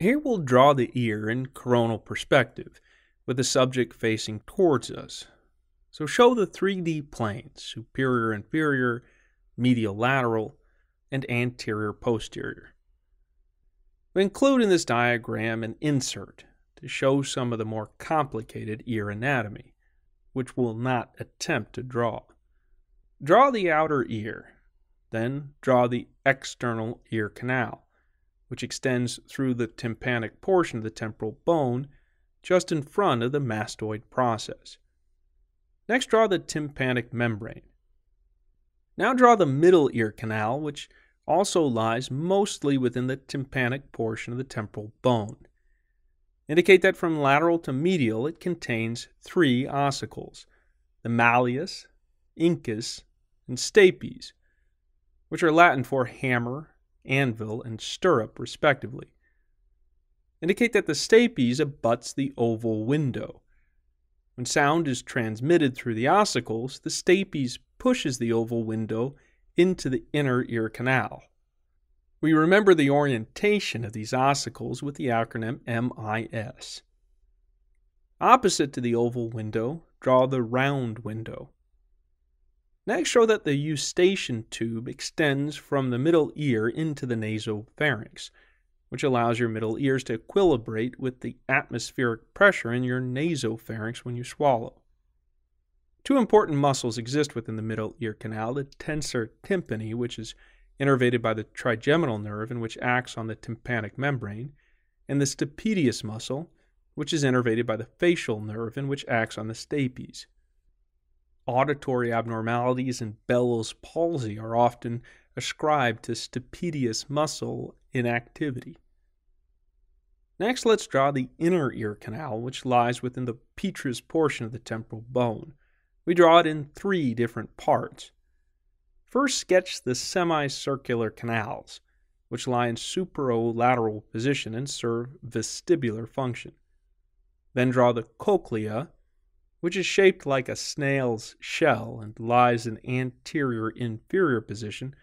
Here we'll draw the ear in coronal perspective, with the subject facing towards us. So show the 3D planes, superior inferior, medial lateral, and anterior posterior. We include in this diagram an insert to show some of the more complicated ear anatomy, which we'll not attempt to draw. Draw the outer ear, then draw the external ear canal, which extends through the tympanic portion of the temporal bone just in front of the mastoid process. Next, draw the tympanic membrane. Now draw the middle ear canal, which also lies mostly within the tympanic portion of the temporal bone. Indicate that from lateral to medial it contains three ossicles the malleus, incus, and stapes, which are Latin for hammer, anvil, and stirrup, respectively. Indicate that the stapes abuts the oval window. When sound is transmitted through the ossicles, the stapes pushes the oval window into the inner ear canal. We remember the orientation of these ossicles with the acronym MIS. Opposite to the oval window, draw the round window. Next, show that the eustachian tube extends from the middle ear into the nasopharynx, which allows your middle ears to equilibrate with the atmospheric pressure in your nasopharynx when you swallow. Two important muscles exist within the middle ear canal the tensor tympani, which is innervated by the trigeminal nerve and which acts on the tympanic membrane, and the stapedius muscle, which is innervated by the facial nerve and which acts on the stapes. Auditory abnormalities and Bell's palsy are often ascribed to stapedius muscle inactivity. Next, let's draw the inner ear canal, which lies within the petrous portion of the temporal bone. We draw it in three different parts. First, sketch the semicircular canals, which lie in superolateral position and serve vestibular function. Then draw the cochlea, which is shaped like a snail's shell and lies in anterior inferior position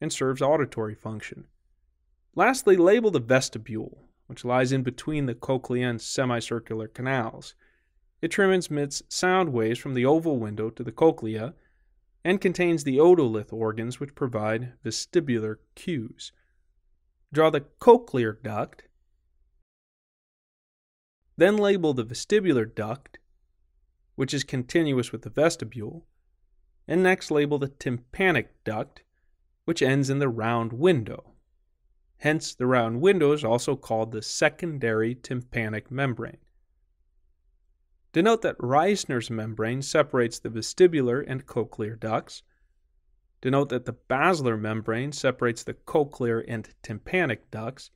and serves auditory function. Lastly, label the vestibule, which lies in between the cochlea and semicircular canals. It transmits sound waves from the oval window to the cochlea and contains the otolith organs which provide vestibular cues. Draw the cochlear duct, then label the vestibular duct, which is continuous with the vestibule, and next label the tympanic duct, which ends in the round window. Hence, the round window is also called the secondary tympanic membrane. Denote that Reissner's membrane separates the vestibular and cochlear ducts. Denote that the basilar membrane separates the cochlear and tympanic ducts.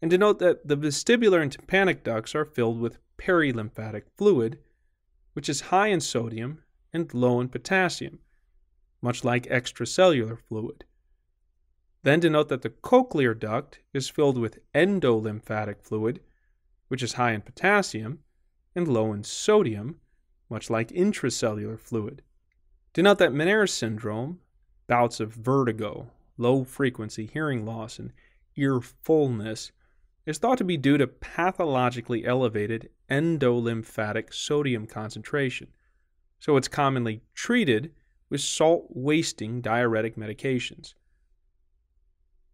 And denote that the vestibular and tympanic ducts are filled with perilymphatic fluid, which is high in sodium and low in potassium, much like extracellular fluid. Then denote that the cochlear duct is filled with endolymphatic fluid, which is high in potassium and low in sodium, much like intracellular fluid. Denote that Meniere's syndrome, bouts of vertigo, low frequency hearing loss, and ear fullness, is thought to be due to pathologically elevated endolymphatic sodium concentration, so it's commonly treated with salt wasting diuretic medications.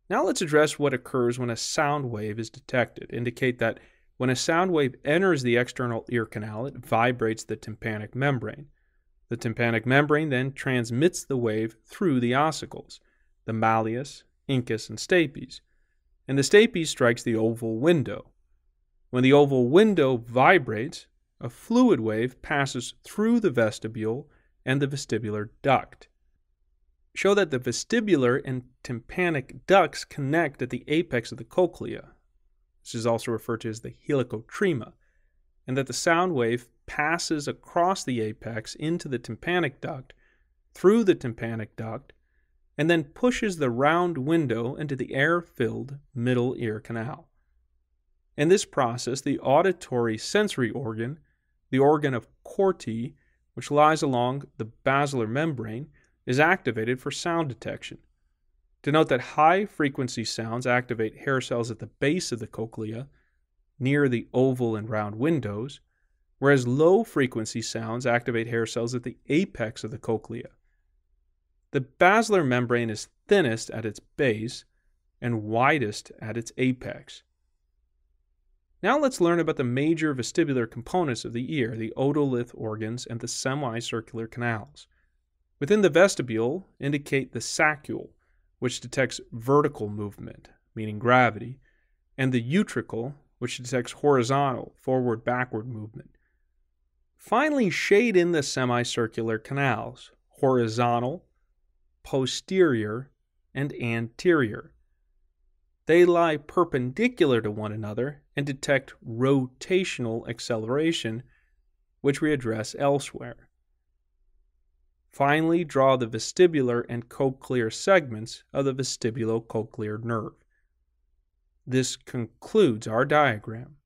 Now let's address what occurs when a sound wave is detected. Indicate that when a sound wave enters the external ear canal, it vibrates the tympanic membrane. The tympanic membrane then transmits the wave through the ossicles, the malleus, incus, and stapes, and the stapes strikes the oval window. When the oval window vibrates, a fluid wave passes through the vestibule and the vestibular duct. Show that the vestibular and tympanic ducts connect at the apex of the cochlea, this is also referred to as the helicotrema, and that the sound wave passes across the apex into the tympanic duct, through the tympanic duct, and then pushes the round window into the air filled middle ear canal. In this process, the auditory sensory organ, the organ of Corti, which lies along the basilar membrane, is activated for sound detection. Denote that high frequency sounds activate hair cells at the base of the cochlea, near the oval and round windows, whereas low frequency sounds activate hair cells at the apex of the cochlea. The basilar membrane is thinnest at its base and widest at its apex. Now let's learn about the major vestibular components of the ear, the otolith organs and the semicircular canals. Within the vestibule indicate the saccule, which detects vertical movement, meaning gravity, and the utricle, which detects horizontal, forward backward movement. Finally, shade in the semicircular canals, horizontal, posterior, and anterior. They lie perpendicular to one another and detect rotational acceleration, which we address elsewhere. Finally, draw the vestibular and cochlear segments of the vestibulocochlear nerve. This concludes our diagram.